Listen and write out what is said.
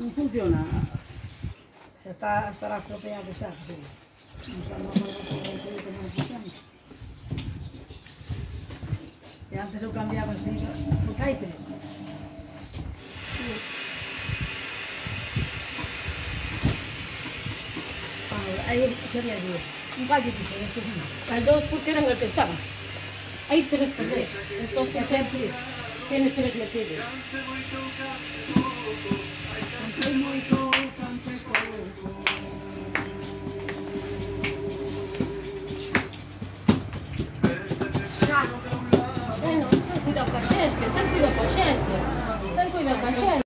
no funciona. se está, estará estropeado xa, sí. Que antes eu cambiaba así, porque hai tres. Vamos, aí sería. Un calle que se ese non. Hay dos porque eran el que estaba. Hay tres. Entonces tienes tres metidos.